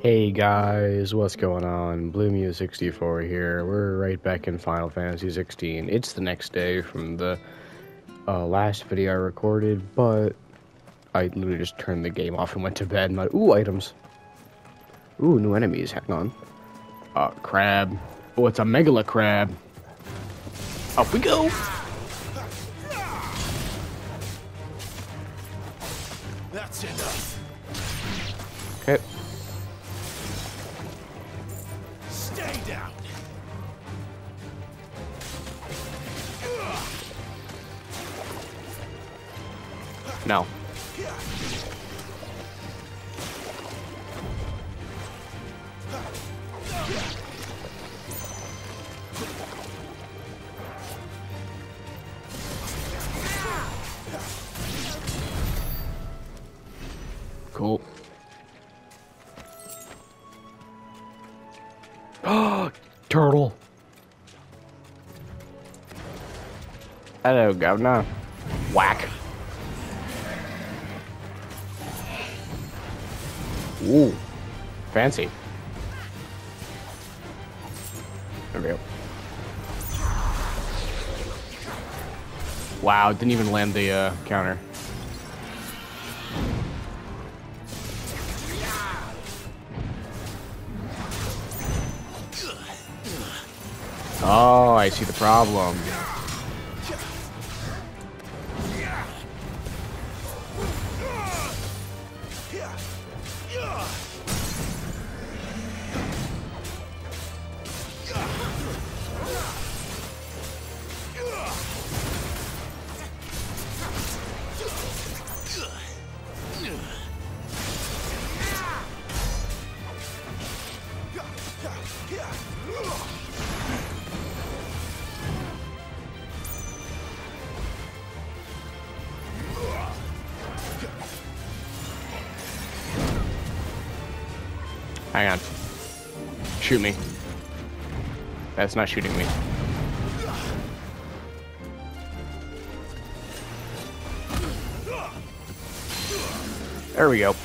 Hey guys, what's going on? BlueMew64 here. We're right back in Final Fantasy 16. It's the next day from the uh, last video I recorded, but I literally just turned the game off and went to bed. And ooh, items. Ooh, new enemies. Hang on. Uh, crab. Oh, it's a megala crab. Up we go. Hello, governor. Whack. Ooh, fancy. There we go. Wow, didn't even land the uh, counter. Oh, I see the problem. That's not shooting me. There we go.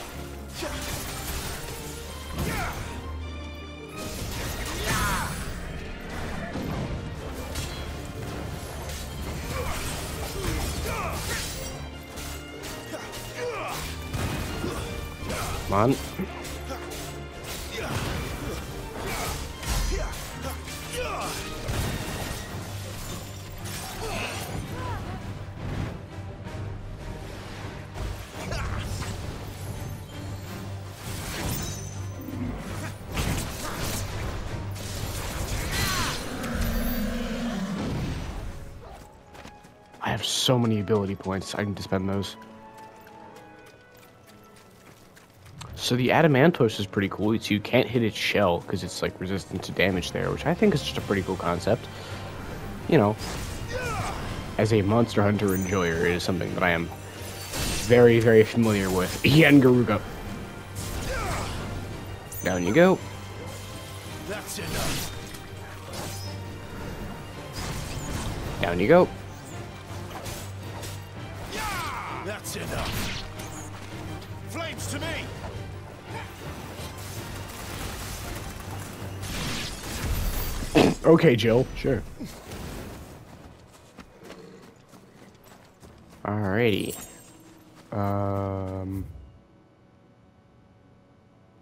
Have so many ability points. I need to spend those. So the Adamantoise is pretty cool. It's you can't hit its shell because it's like resistant to damage there, which I think is just a pretty cool concept. You know, as a monster hunter enjoyer, it is something that I am very, very familiar with. Yian Garuga. Down you go. That's enough. Down you go. Okay, Jill. Sure. Alrighty. Um.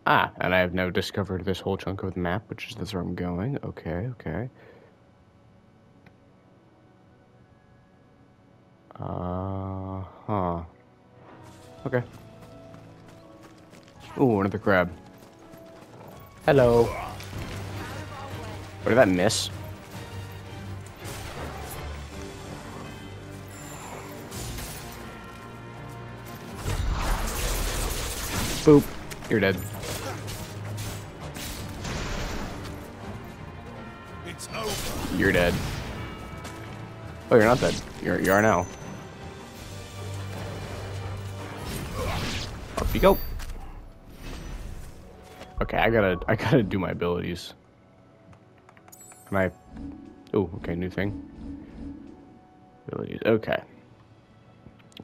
Ah, and I have now discovered this whole chunk of the map, which is this where I'm going. Okay, okay. Uh huh. Okay. Ooh, another crab. Hello. What did that miss? Boop. You're dead. It's over. You're dead. Oh, you're not dead. You're you are now. Up you go. Okay, I gotta I gotta do my abilities. Can I? Oh, okay, new thing. Okay.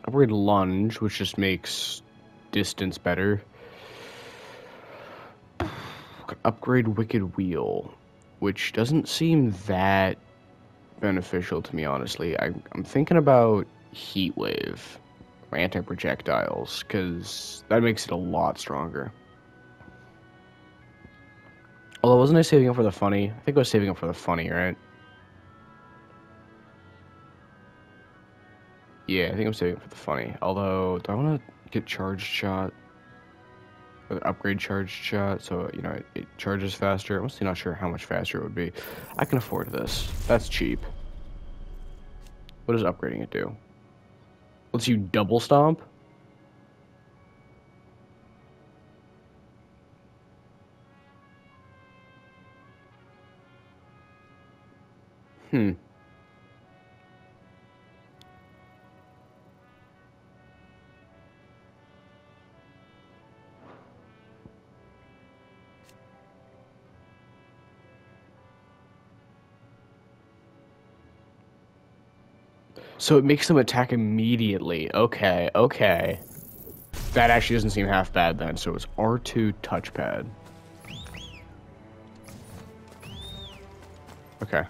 Upgrade lunge, which just makes distance better. upgrade Wicked Wheel, which doesn't seem that beneficial to me, honestly. I, I'm thinking about Heat Wave or anti projectiles, because that makes it a lot stronger. Although, wasn't I saving up for the funny? I think I was saving up for the funny, right? Yeah, I think I'm saving up for the funny. Although, do I want to get charged shot? Or upgrade charged shot, so, you know, it, it charges faster. I'm still not sure how much faster it would be. I can afford this. That's cheap. What does upgrading it do? Lets you double stomp? Hmm. So it makes them attack immediately. Okay, okay. That actually doesn't seem half bad then. So it's R2 touchpad. Okay.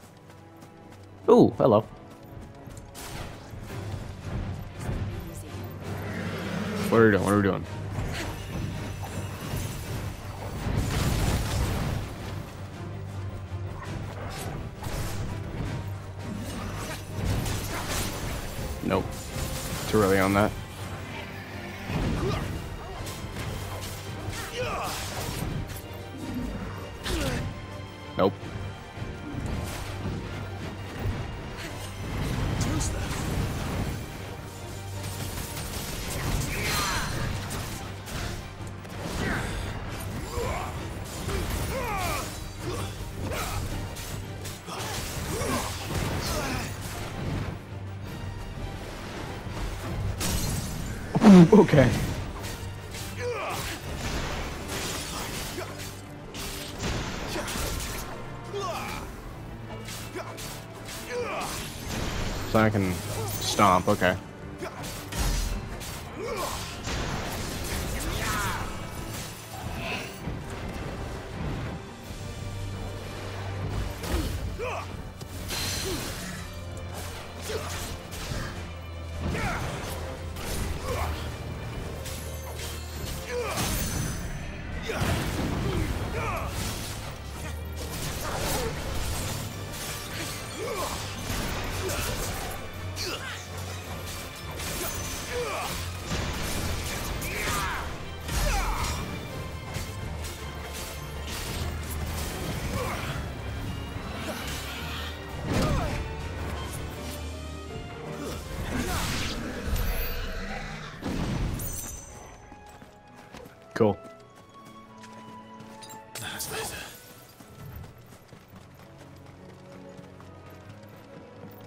Ooh, hello. What are we doing? What are we doing? Nope. Too early on that. okay. So I can stomp, okay.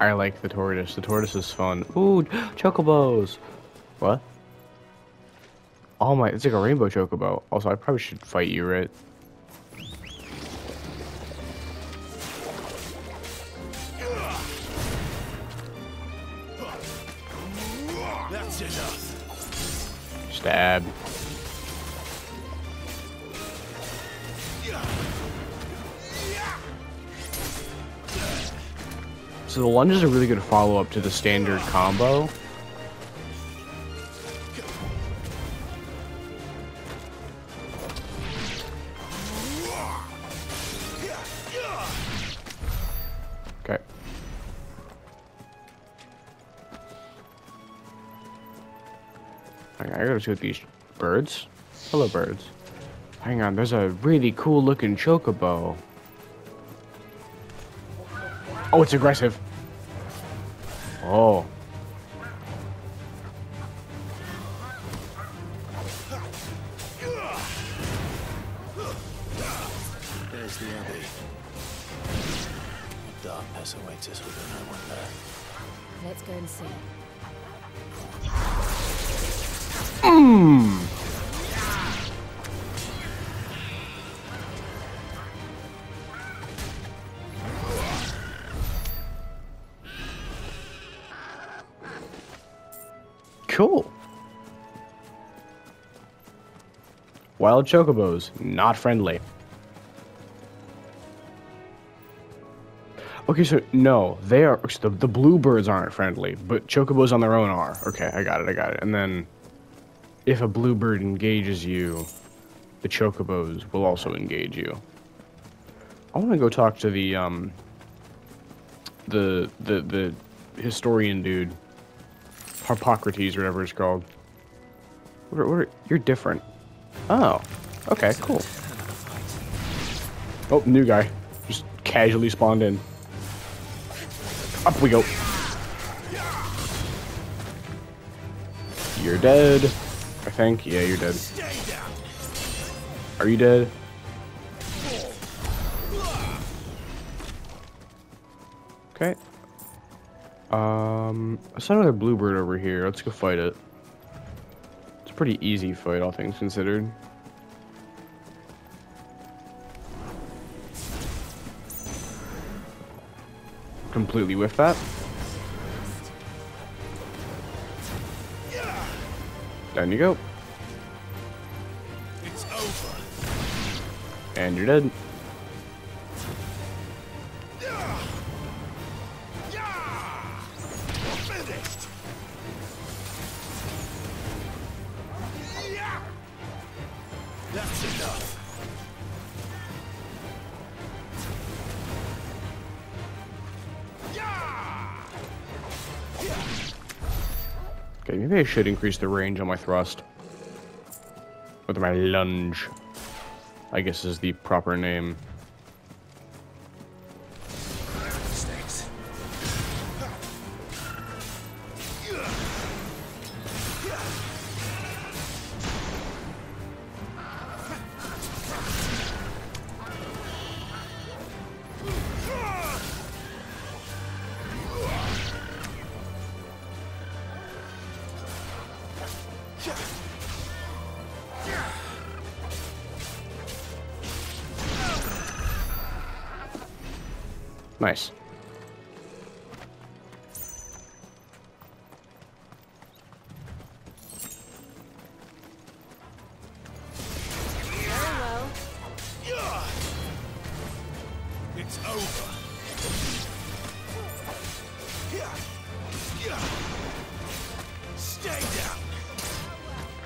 I like the tortoise. The tortoise is fun. Ooh, chocobos. What? Oh my, it's like a rainbow chocobo. Also, I probably should fight you, right? So the lunge is a really good follow-up to the standard combo. Okay. On, I gotta what these birds. Hello, birds. Hang on, there's a really cool looking chocobo. Oh, it's aggressive. Cool. Wild chocobos, not friendly. Okay, so no, they are the, the bluebirds aren't friendly, but chocobos on their own are. Okay, I got it, I got it. And then if a bluebird engages you, the chocobos will also engage you. I want to go talk to the um. The the the historian dude, Harpocrates or whatever it's called. What, are- what are, you're different. Oh, okay, cool. Oh, new guy, just casually spawned in. Up we go. You're dead. Think. Yeah, you're dead. Are you dead? Okay. Um, I saw another bluebird over here. Let's go fight it. It's a pretty easy fight, all things considered. Completely whiff that. Down you go. And you're dead. Okay, maybe I should increase the range on my thrust. With my lunge. I guess is the proper name.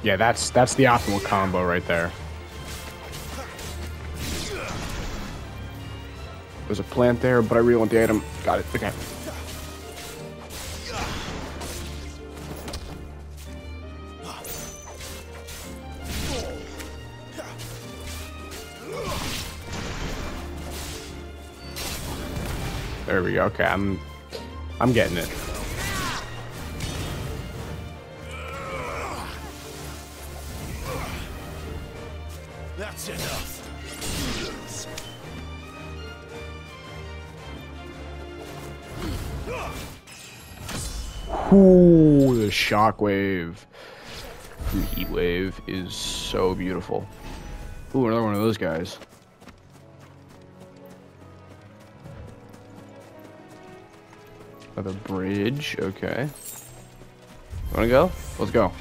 Yeah, that's that's the optimal combo right there. There's a plant there, but I really want the item. Got it. Okay. We go. Okay, I'm I'm getting it. That's enough. Ooh, the shockwave from Heat Wave is so beautiful. Ooh, another one of those guys. Another bridge, okay. Wanna go? Let's go.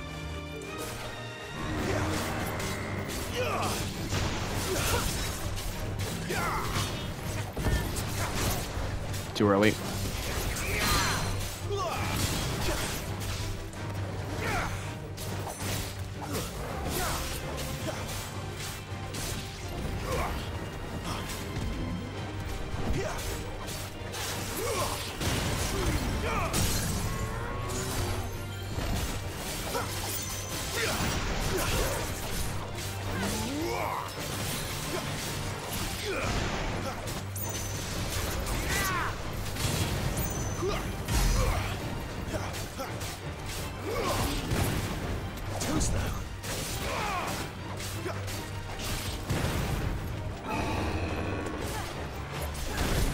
Too early.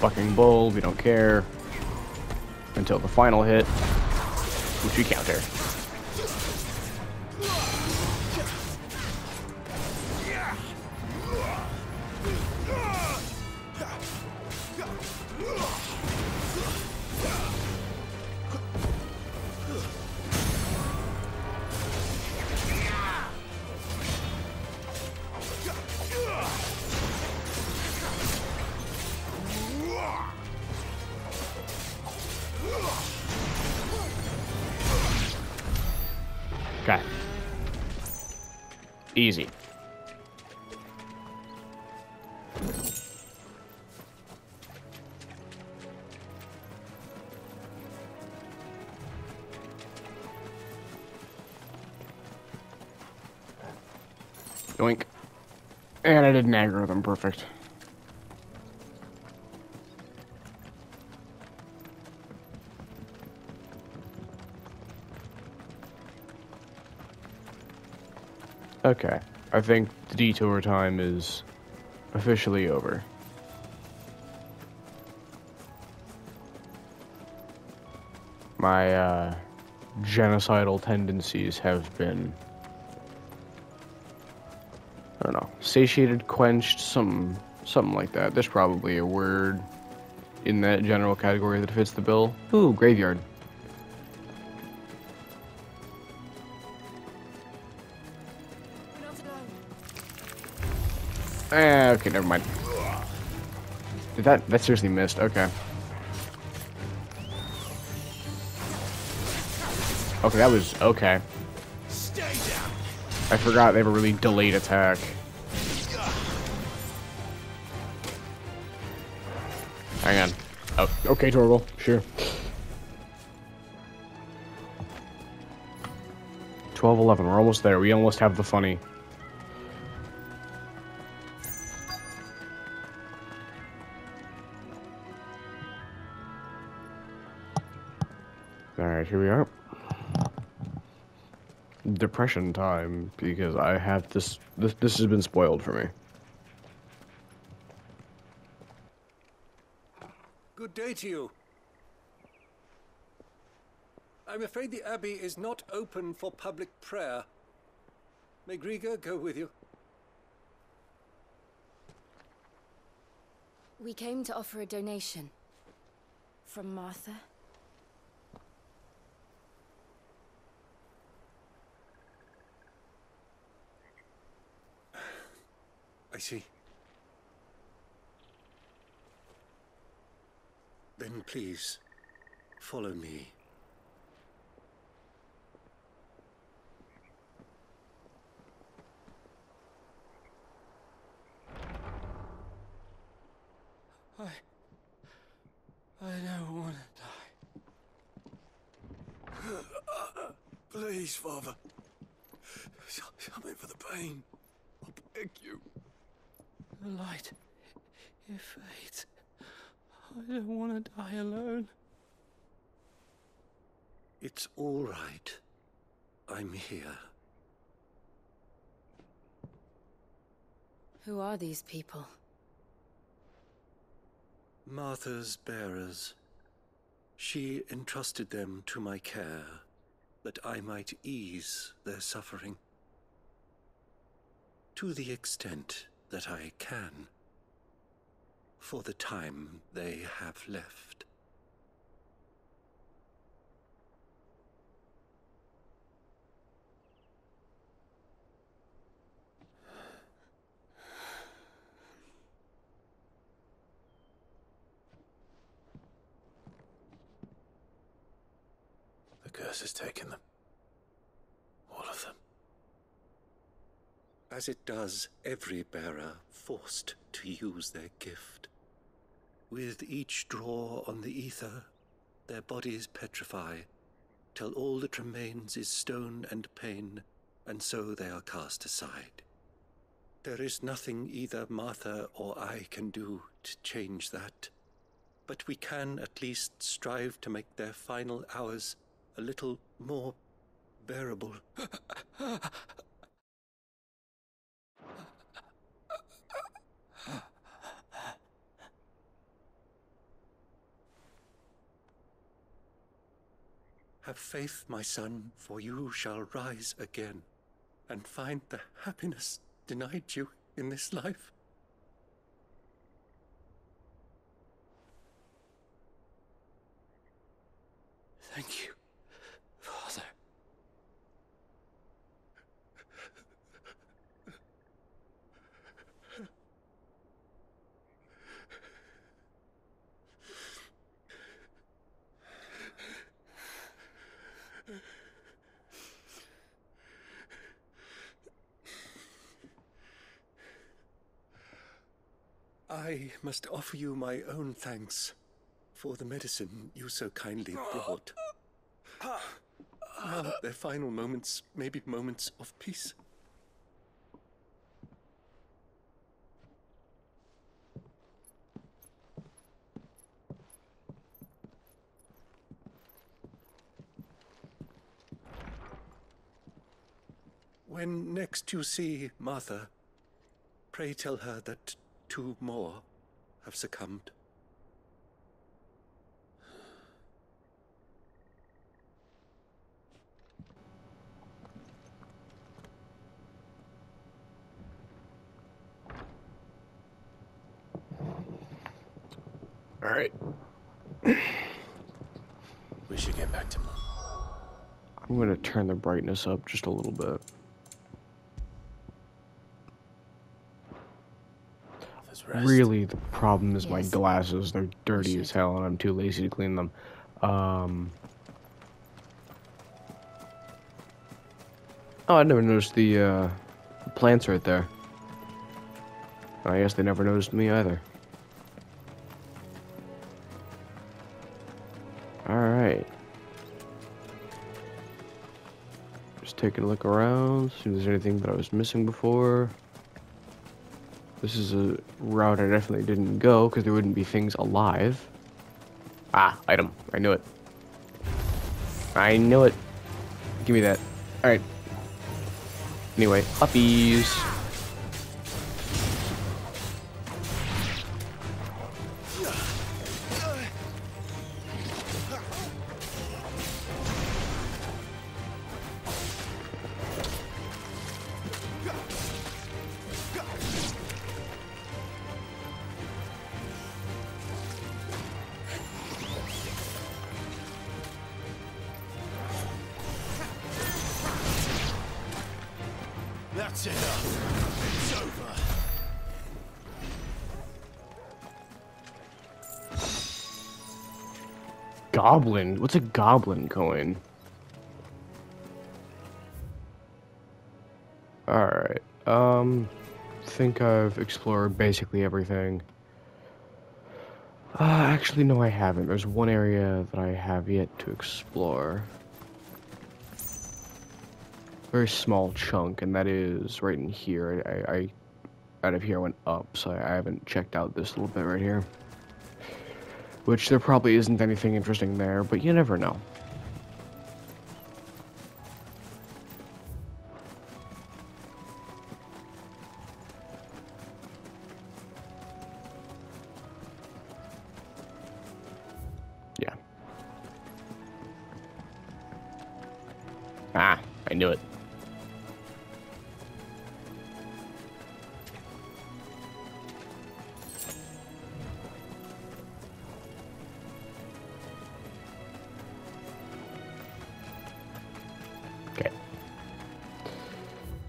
Fucking bull, we don't care. Until the final hit, which we counter. And I didn't aggro them, perfect. Okay, I think the detour time is officially over. My uh, genocidal tendencies have been, satiated, quenched, some, something like that. There's probably a word in that general category that fits the bill. Ooh, graveyard. We're not alone. Eh, okay, never mind. Did that that seriously missed? Okay. Okay, that was okay. I forgot they have a really delayed attack. Okay, Torgal. Sure. 12, 11. We're almost there. We almost have the funny. Alright, here we are. Depression time, because I have this, this, this has been spoiled for me. To you. I'm afraid the Abbey is not open for public prayer. May Greagor go with you? We came to offer a donation. From Martha. I see. Then please, follow me. I... I don't want to die. Please, Father. S- Something for the pain. I beg you. The light, it fades. I don't want to die alone. It's all right. I'm here. Who are these people? Martha's bearers. She entrusted them to my care, that I might ease their suffering. To the extent that I can. For the time they have left. The curse has taken them. All of them. As it does every bearer forced to use their gift. With each draw on the ether, their bodies petrify, till all that remains is stone and pain, and so they are cast aside. There is nothing either Martha or I can do to change that, but we can at least strive to make their final hours a little more bearable. Have faith, my son, for you shall rise again and find the happiness denied you in this life. Thank you, Father. I must offer you my own thanks for the medicine you so kindly brought. Now, their final moments may be moments of peace. When next you see Martha, pray tell her that two more have succumbed. All right. We should get back to Mom. I'm gonna turn the brightness up just a little bit. Rest. Really, the problem is my glasses. They're dirty as hell, and I'm too lazy to clean them. Um. Oh, I never noticed the uh, plants right there. I guess they never noticed me either. Alright. Just taking a look around, see if there's anything that I was missing before. This is a route I definitely didn't go because there wouldn't be things alive. Ah, item. I knew it. I knew it. Give me that. Alright. Anyway, puppies. That's enough. It's over. Goblin? What's a goblin coin? Alright. Um, think I've explored basically everything. Uh, actually, no, I haven't. There's one area that I have yet to explore. Very small chunk, and that is right in here. I, I, out of here went up, so I haven't checked out this little bit right here. Which there probably isn't anything interesting there, but you never know.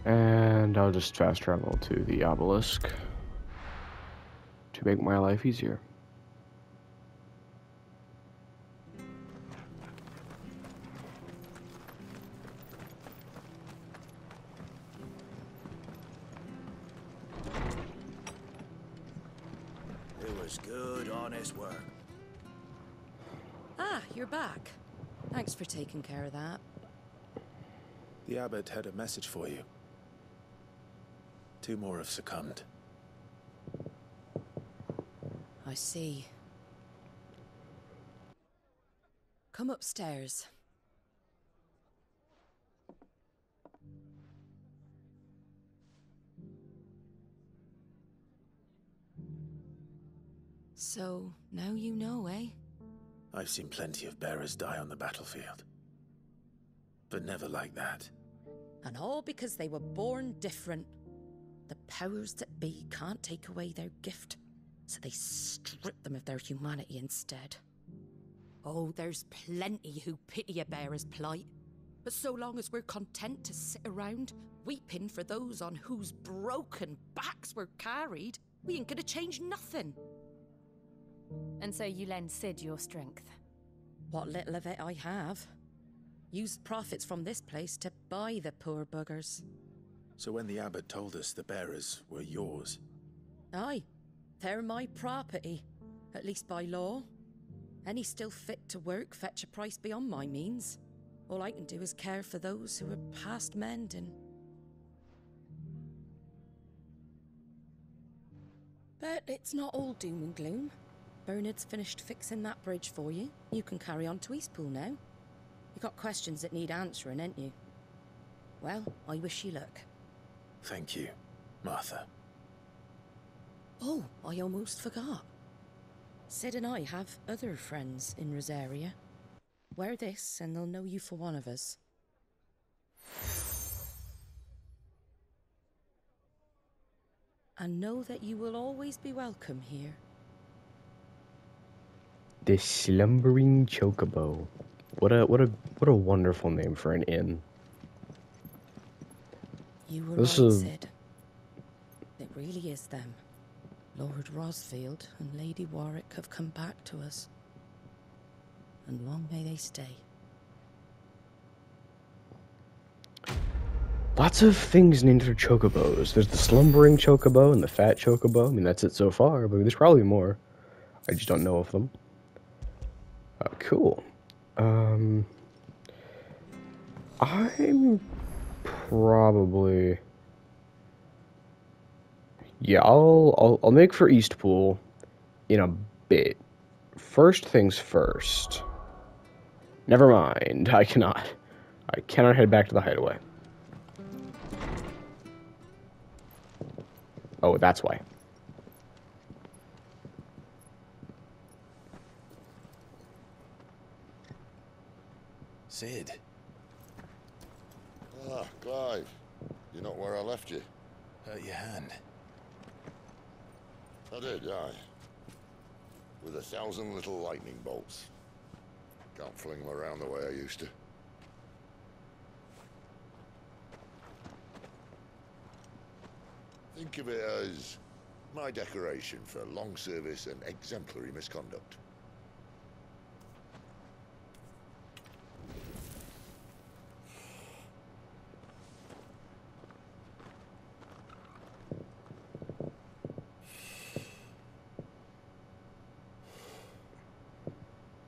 And I'll just fast travel to the obelisk to make my life easier. It was good, honest work. Ah, you're back. Thanks for taking care of that. The abbot had a message for you. Two more have succumbed. I see. Come upstairs. So, now you know, eh? I've seen plenty of bearers die on the battlefield. But never like that. And all because they were born different. The powers that be can't take away their gift, so they strip them of their humanity instead. Oh, there's plenty who pity a bearer's plight. But so long as we're content to sit around, weeping for those on whose broken backs we're carried, we ain't gonna change nothing. And so you lend Cid your strength. What little of it I have. Used profits from this place to buy the poor buggers. So when the abbot told us the bearers were yours, Aye. They're my property, at least by law. Any still fit to work fetch a price beyond my means. All I can do is care for those who are past mending. But it's not all doom and gloom. Bernard's finished fixing that bridge for you. You can carry on to Eastpool now. You got questions that need answering, ain't you? Well, I wish you luck. Thank you, Martha. Oh, I almost forgot. Cid and I have other friends in Rosaria. Wear this, and they'll know you for one of us. And know that you will always be welcome here. The slumbering chocobo. What a what a what a wonderful name for an inn. You were This right, is- Cid. It really is them. Lord Rosfield and Lady Warwick have come back to us. And long may they stay. Lots of things named for chocobos. There's the slumbering chocobo and the fat chocobo. I mean, that's it so far, but there's probably more. I just don't know of them. Uh, cool. Um, I'm probably. Yeah, I'll, I'll I'll make for Eastpool in a bit. First things first. Never mind. I cannot. I cannot head back to the hideaway. Oh, that's why. Cid, Ah, Clive. You're not where I left you. hurt your hand. I did, aye. With a thousand little lightning bolts. Can't fling them around the way I used to. Think of it as my decoration for long service and exemplary misconduct.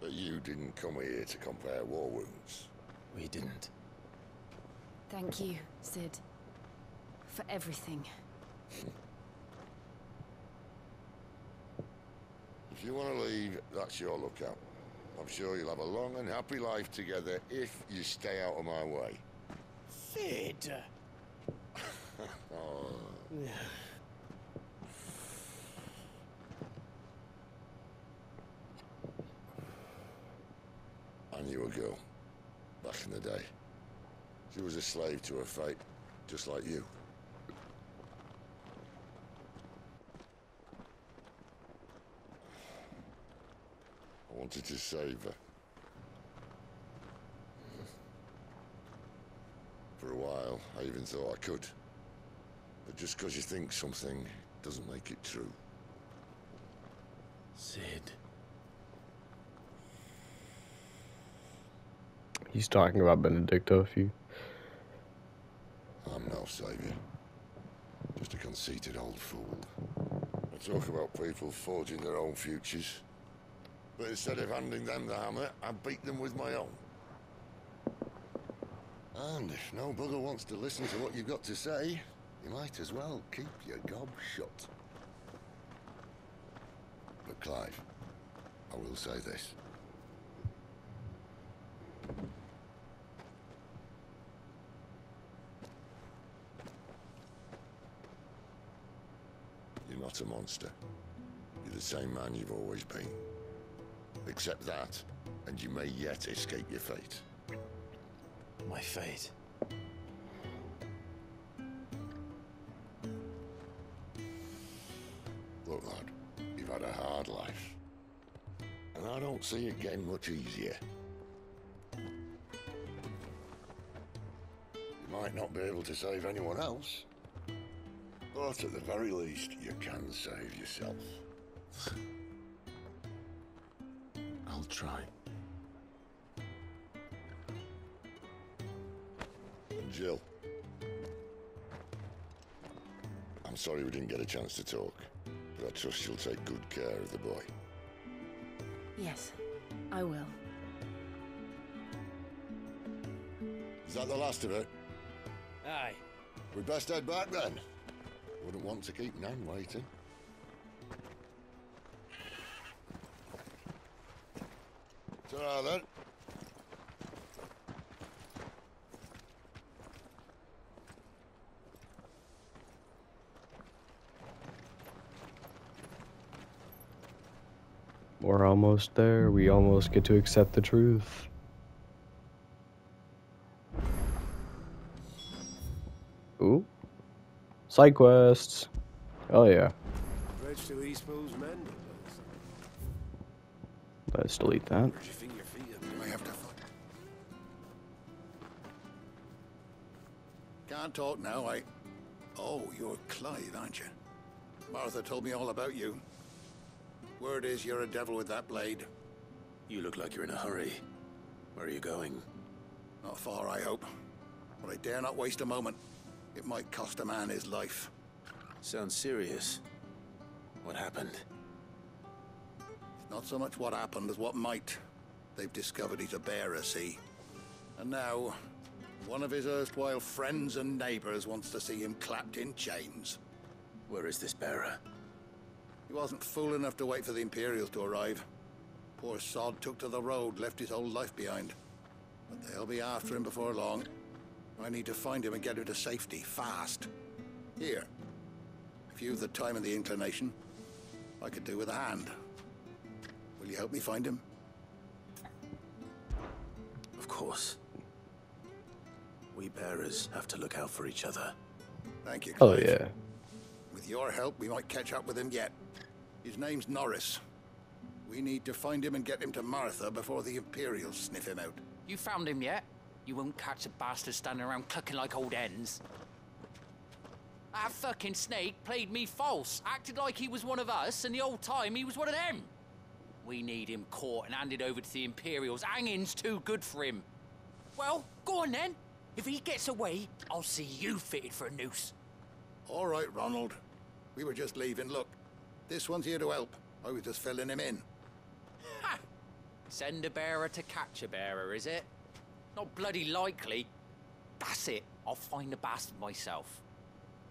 But you didn't come here to compare war wounds. We didn't. Thank you, Cid. For everything. If you want to leave, that's your lookout. I'm sure you'll have a long and happy life together if you stay out of my way. Cid! Oh, I knew a girl back in the day. She was a slave to her fate, just like you. I wanted to save her. For a while, I even thought I could. But just because you think something doesn't make it true. Cid. He's talking about Benedikta. If you savior. Just a conceited old fool. I talk about people forging their own futures. But instead of handing them the hammer, I beat them with my own. And if no bugger wants to listen to what you've got to say, you might as well keep your gob shut. But Clive, I will say this. Not a monster. You're the same man you've always been. Accept that, and you may yet escape your fate. My fate. Look, lad, you've had a hard life. And I don't see it getting much easier. You might not be able to save anyone else, but at the very least, you can save yourself. I'll try. Jill. I'm sorry we didn't get a chance to talk, but I trust you'll take good care of the boy. Yes, I will. Is that the last of it? Aye. We best head back then. Wouldn't want to keep Nan waiting. Ta-ra then. We're almost there. We almost get to accept the truth. Side quests. Oh yeah. Bridge to East Bowes Mendel. Let's delete that. Where'd you think your feet up You may have to... Can't talk now, I... Oh, you're Clive, aren't you? Martha told me all about you. Word is you're a devil with that blade. You look like you're in a hurry. Where are you going? Not far, I hope. But I dare not waste a moment. It might cost a man his life. Sounds serious. What happened? It's not so much what happened as what might. They've discovered he's a bearer, see? And now, one of his erstwhile friends and neighbors wants to see him clapped in chains. Where is this bearer? He wasn't fool enough to wait for the Imperials to arrive. Poor sod took to the road, left his whole life behind. But they'll be after him before long. I need to find him and get him to safety, fast. Here. If you've the time and the inclination, I could do with a hand. Will you help me find him? Of course. We bearers have to look out for each other. Thank you, Oh yeah. With your help, we might catch up with him yet. His name's Norris. We need to find him and get him to Martha before the Imperials sniff him out. You found him yet? You won't catch a bastard standing around clucking like old hens. That fucking snake played me false, acted like he was one of us, and the old time he was one of them. We need him caught and handed over to the Imperials. Hanging's too good for him. Well, go on then. If he gets away, I'll see you fitted for a noose. All right, Ronald. We were just leaving. Look, this one's here to help. I was just filling him in. Ha! Send a bearer to catch a bearer, is it? Not bloody likely. That's it. I'll find the bastard myself.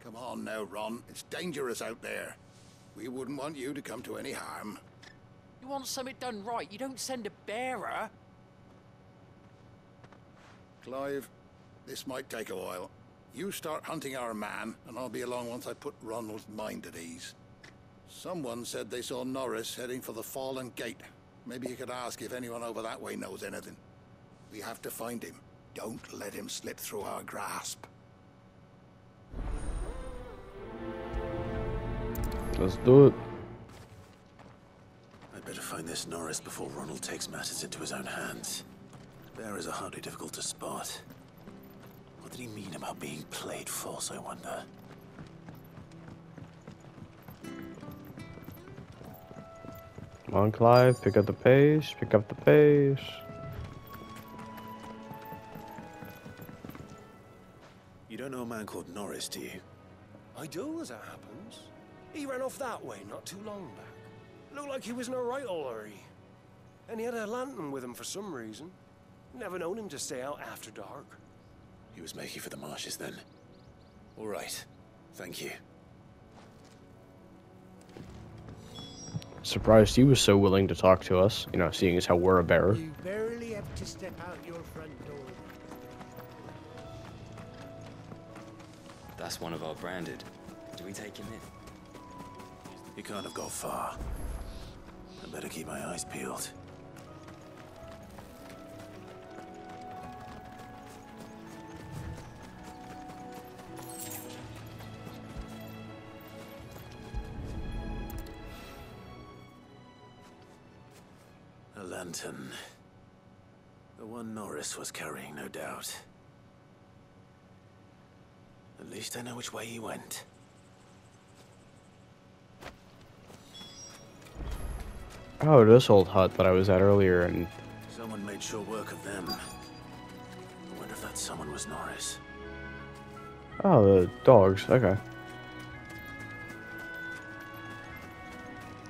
Come on now, Ron. It's dangerous out there. We wouldn't want you to come to any harm. You want something done right, you don't send a bearer. Clive, this might take a while. You start hunting our man, and I'll be along once I put Ronald's mind at ease. Someone said they saw Norris heading for the Fallen Gate. Maybe you could ask if anyone over that way knows anything. We have to find him. Don't let him slip through our grasp. Let's do it. I'd better find this Norris before Ronald takes matters into his own hands. Bearers are hardly difficult to spot. What did he mean about being played false, I wonder? Come on, Clive. Pick up the pace. Pick up the pace. Man called Norris, to you? I do, as it happens. He ran off that way not too long back. Looked like he was in a right old hurry. And he had a lantern with him for some reason. Never known him to stay out after dark. He was making for the marshes then. All right. Thank you. Surprised he was so willing to talk to us. You know, seeing as how we're a bearer. You barely have to step out your front door. That's one of our branded. Do we take him in? He can't have got far. I better keep my eyes peeled. A lantern. The one Norris was carrying, no doubt. At least I know which way he went. Oh, this old hut that I was at earlier, and Someone made sure work of them. I wonder if that someone was Norris. oh, the dogs. Okay.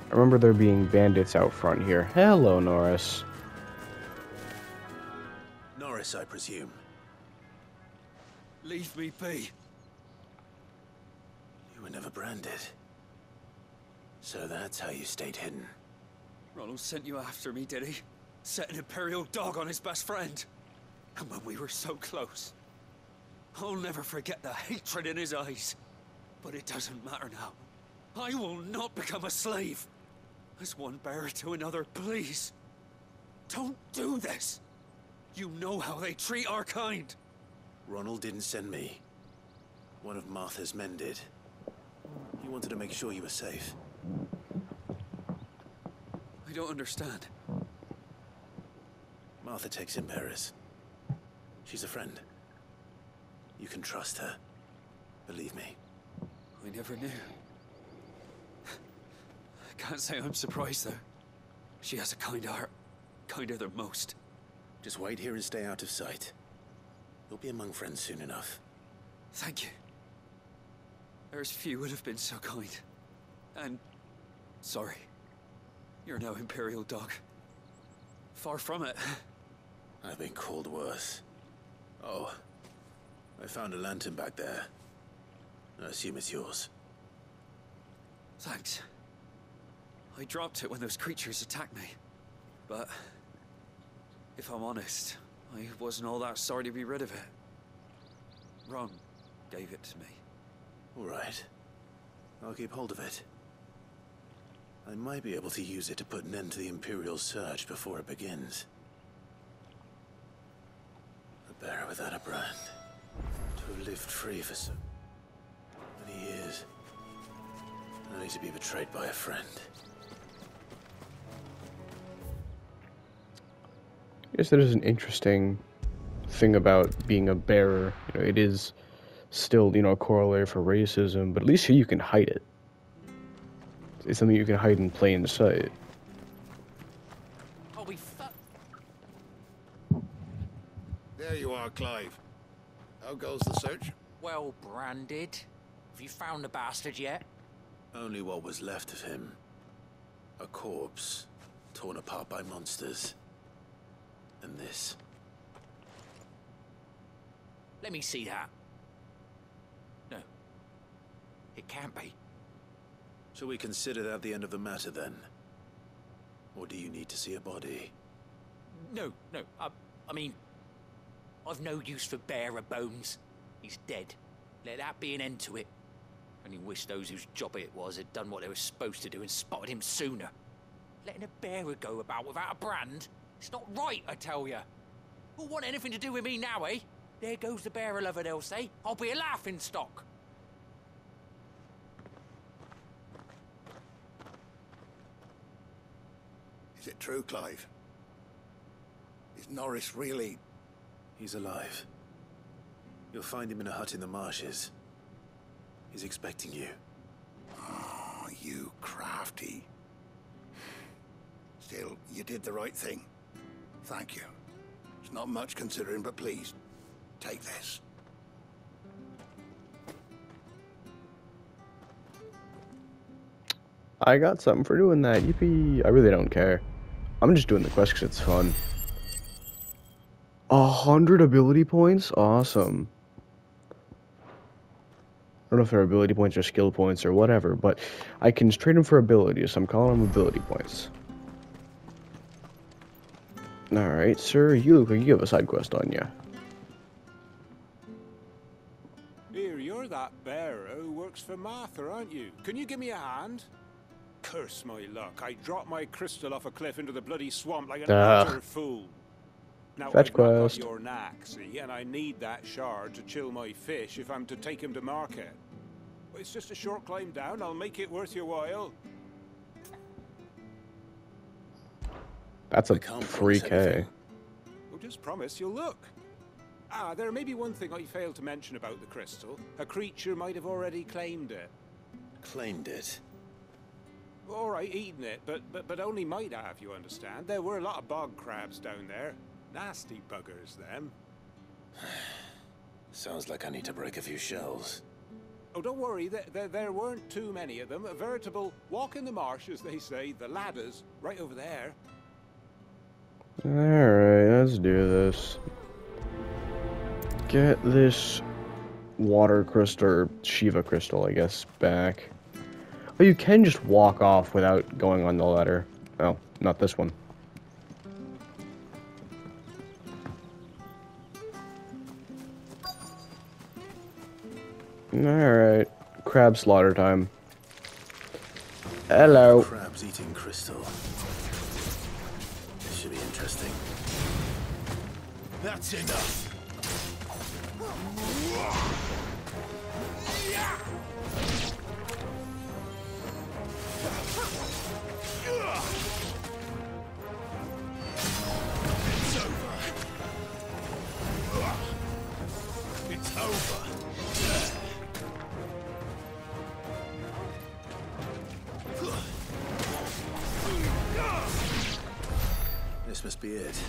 I remember there being bandits out front here. Hello, Norris. Norris, I presume. Leave me be. So that's how you stayed hidden. Ronald sent you after me, did he? Set an Imperial dog on his best friend. And when we were so close. I'll never forget the hatred in his eyes. But it doesn't matter now. I will not become a slave. As one bearer to another, please. Don't do this. You know how they treat our kind. Ronald didn't send me. One of Martha's men did. He wanted to make sure you were safe. I don't understand. Martha takes in bearers. She's a friend. You can trust her. Believe me. I never knew. I can't say I'm surprised, though. She has a kind heart. Kinder than most. Just wait here and stay out of sight. You'll be among friends soon enough. Thank you. There's few would have been so kind. And... sorry. You're no Imperial dog. Far from it. I've been called worse. Oh, I found a lantern back there. I assume it's yours. Thanks. I dropped it when those creatures attacked me. But... If I'm honest, I wasn't all that sorry to be rid of it. Ron gave it to me. All right. I'll keep hold of it. I might be able to use it to put an end to the Imperial Surge before it begins. A bearer without a brand. To have lived free for so many years. Only to be betrayed by a friend. I guess that is an interesting thing about being a bearer. You know, it is still, you know, a corollary for racism, but at least here you can hide it. It's something you can hide in plain sight. Oh, we fuck. There you are, Clive. How goes the search? Well branded. Have you found the bastard yet? Only what was left of him. A corpse, torn apart by monsters. And this. Let me see that. No. It can't be. Shall we consider that the end of the matter then? Or do you need to see a body? No, no. I, I mean, I've no use for bearer bones. He's dead. Let that be an end to it. Only wish those whose job it was had done what they were supposed to do and spotted him sooner. Letting a bearer go about without a brand? It's not right, I tell you. Who'll want anything to do with me now, eh? There goes the bearer lover, they'll say. I'll be a laughing stock. Is it true, Clive? Is Norris really... He's alive. You'll find him in a hut in the marshes. He's expecting you. Oh, you crafty. Still, you did the right thing. Thank you. It's not much considering, but please, take this. I got something for doing that. Yippee. I really don't care. I'm just doing the quest because it's fun. A hundred ability points? Awesome. I don't know if they're ability points or skill points or whatever, but I can trade them for abilities, so I'm calling them ability points. Alright, sir, you look like you have a side quest on you. Here, you're that bearer who works for Martha, aren't you? Can you give me a hand? Curse my luck. I dropped my crystal off a cliff into the bloody swamp like an Ugh. utter fool. Now, Fetch I've not got quest. your knack, see, and I need that shard to chill my fish if I'm to take him to market. But It's just a short climb down. I'll make it worth your while. That's a can't promise 3k. Well, just promise you'll look. Ah, there may be one thing I failed to mention about the crystal. A creature might have already claimed it. Claimed it. All right, eating it, but, but but only might have, you understand. There were a lot of bog crabs down there. Nasty buggers, them. Sounds like I need to break a few shells. Oh, don't worry, there, there, there weren't too many of them. A veritable walk in the marsh, as they say, the ladders, right over there. Alright, let's do this. Get this water crystal, or Shiva crystal, I guess, back. Oh, you can just walk off without going on the ladder. Oh, not this one. Alright, crab slaughter time. Hello. Crabs eating crystal. This should be interesting. That's enough. Must be it.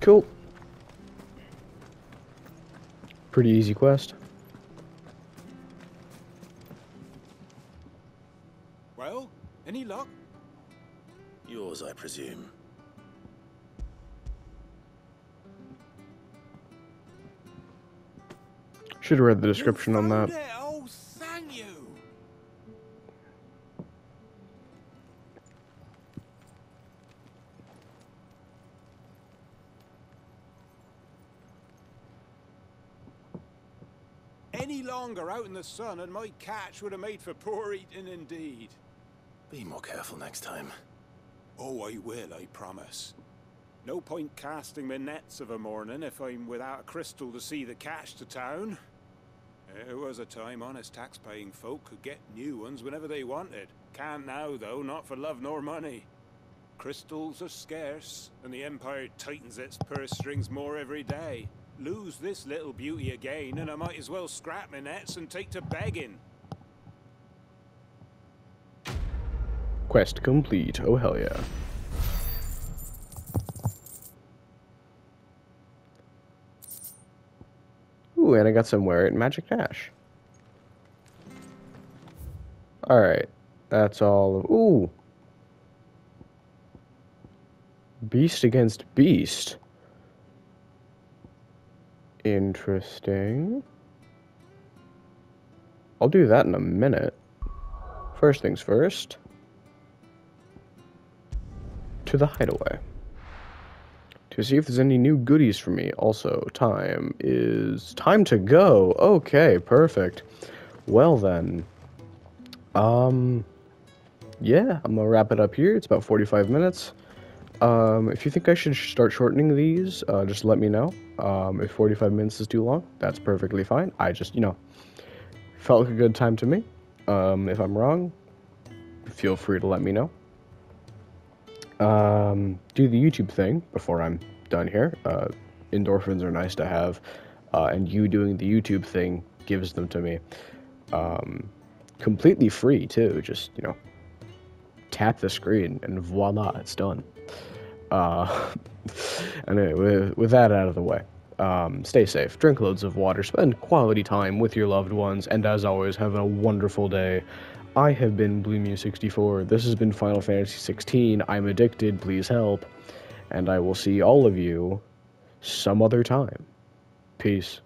Cool. Pretty easy quest. Well, any luck? Yours, I presume. Should have read the description on that. Oh, thank you. Any longer out in the sun and my catch would have made for poor eating indeed. Be more careful next time. Oh, I will, I promise. No point casting my nets of a morning if I'm without a crystal to see the catch to town. There was a time honest tax-paying folk could get new ones whenever they wanted. Can't now, though, not for love nor money. Crystals are scarce, and the Empire tightens its purse strings more every day. Lose this little beauty again, and I might as well scrap my nets and take to begging. Quest complete. Oh, hell yeah. Ooh, and I got some Wear It Magic Dash. Alright. That's all. Of, ooh. Beast against Beast. Interesting. I'll do that in a minute. First things first. To the hideaway. To see if there's any new goodies for me. Also, time is time to go. Okay, perfect. Well then. Um yeah, I'm gonna wrap it up here. It's about 45 minutes. Um, if you think I should start shortening these, uh, just let me know. Um, if 45 minutes is too long, that's perfectly fine. I just, you know, felt like a good time to me. Um, if I'm wrong, feel free to let me know. Um, do the YouTube thing before I'm done here. Uh, endorphins are nice to have, uh, and you doing the YouTube thing gives them to me. Um, completely free too. Just you know, tap the screen and voila, it's done. Uh, anyway, with, with that out of the way, um, stay safe, drink loads of water, spend quality time with your loved ones, and as always, have a wonderful day. I have been BlueMew64. This has been Final Fantasy 16. I'm addicted. Please help. And I will see all of you some other time. Peace.